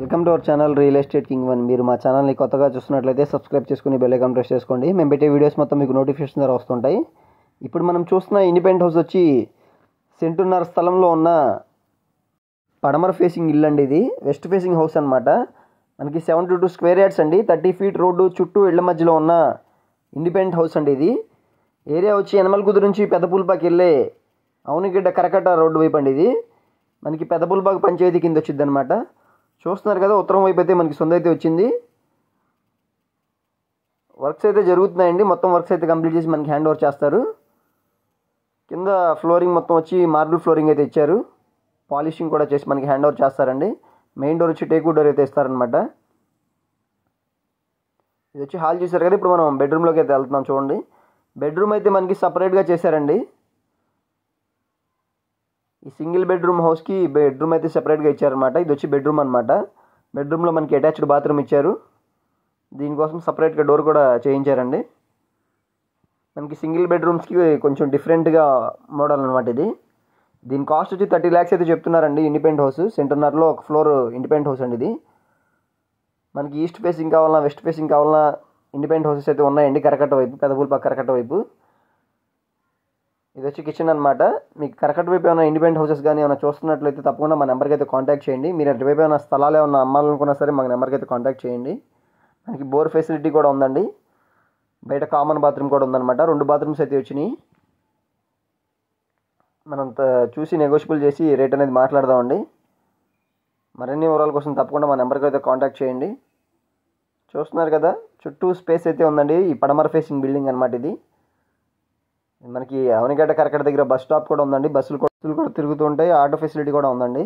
Welcome to our channel real estate king one. మీరు మా ఛానల్ని కొత్తగా చూస్తున్నట్లయితే సబ్స్క్రైబ్ చేసుకుని బెల్ ఐకాన్ ప్రెస్ చేసుకోండి. మేము పెట్టే వీడియోస్ మొత్తం మీకు నోటిఫికేషన్ ద్వారా వస్తుంటాయి. ఇప్పుడు మనం చూస్తున్న ఇండిపెండెంట్ హౌస్ వచ్చి సెంటున్నర స్థలంలో ఉన్న పడమర ఫేసింగ్ ఇల్లు అండి ఇది. వెస్ట్ ఫేసింగ్ హౌస్ అనమాట మనకి సెవెంటీ టూ స్క్వేర్ యార్డ్స్ అండి. థర్టీ ఫీట్ రోడ్డు చుట్టూ ఇళ్ళ మధ్యలో ఉన్న ఇండిపెండెంట్ హౌస్ అండి ఇది. ఏరియా వచ్చి యనమలకుదురు నుంచి పెద్దపూల్పాకి వెళ్ళే అవునిగడ్డ కరకట్ట రోడ్డు వైపు అండి ఇది. మనకి పెద్దపూల్పాకు పంచాయతీ కింద వచ్చింది అనమాట చూస్తున్నారు కదా ఉత్తరం వైపు అయితే మనకి సొంత అయితే వచ్చింది. వర్క్స్ అయితే జరుగుతున్నాయండి. మొత్తం వర్క్స్ అయితే కంప్లీట్ చేసి మనకి హ్యాండ్ ఓవర్ చేస్తారు. కింద ఫ్లోరింగ్ మొత్తం వచ్చి మార్బుల్ ఫ్లోరింగ్ అయితే ఇచ్చారు. పాలిషింగ్ కూడా చేసి మనకి హ్యాండ్ ఓవర్ చేస్తారండి. మెయిన్ డోర్ వచ్చి టేక్ డోర్ అయితే ఇస్తారనమాట ఇది వచ్చి హాల్ చూసారు కదా ఇప్పుడు మనం బెడ్రూమ్లోకి అయితే వెళ్తున్నాం చూడండి. బెడ్రూమ్ అయితే మనకి సపరేట్గా చేశారండి. ఈ సింగిల్ బెడ్రూమ్ హౌస్కి బెడ్రూమ్ అయితే సెపరేట్గా ఇచ్చారనమాట ఇది వచ్చి బెడ్రూమ్ అనమాట బెడ్రూమ్లో మనకి అటాచ్డ్ బాత్రూమ్ ఇచ్చారు. దీనికోసం సపరేట్గా డోర్ కూడా చేయించారండి. మనకి సింగిల్ బెడ్రూమ్స్కి కొంచెం డిఫరెంట్గా మోడల్ అనమాట ఇది. దీని కాస్ట్ వచ్చి థర్టీ ల్యాక్స్ అయితే చెప్తున్నారండి ఇండిపెండెంట్ హౌస్. సెంటర్నర్లో ఒక ఫ్లోర్ ఇండిపెండెంట్ హౌస్ అండి ఇది. మనకి ఈస్ట్ ఫేసింగ్ కావాలన్నా వెస్ట్ ఫేసింగ్ కావాలన్నా ఇండిపెండెంట్ హౌసెస్ అయితే ఉన్నాయండి. కరకట్ట వైపు పెదపూల్ కరకట్ట వైపు. ఇది వచ్చి కిచెన్ అనమాట మీకు కరకట్ వైపు ఏమైనా ఇండిపెండెంట్ హౌసెస్ కానీ ఏమైనా చూస్తున్నట్లయితే తప్పకుండా మా నెంబర్కి అయితే కాంటాక్ట్ చేయండి. మీరు అటువైపు ఏమైనా స్థలాలు ఏమైనా అమ్మాలనుకున్నా సరే మా నెంబర్కి అయితే కాంటాక్ట్ చేయండి. మనకి బోర్ ఫెసిలిటీ కూడా ఉందండి. బయట కామన్ బాత్రూమ్ కూడా ఉందన్నమాట. రెండు బాత్రూమ్స్ అయితే వచ్చినాయి. మనం చూసి నెగోషియబుల్ చేసి రేట్ అనేది మాట్లాడదామండి. మరిన్ని వివరాల కోసం తప్పకుండా మా నెంబర్కి అయితే కాంటాక్ట్ చేయండి. చూస్తున్నారు కదా చుట్టూ స్పేస్ అయితే ఉందండి. ఈ పడమర ఫేసింగ్ బిల్డింగ్ అనమాట ఇది. మనకి అవనిగడ్డ కరకట దగ్గర బస్ స్టాప్ కూడా ఉందండి. బస్సులు కూడా బస్సులు కూడా తిరుగుతూ ఉంటాయి. ఆటో ఫెసిలిటీ కూడా ఉందండి.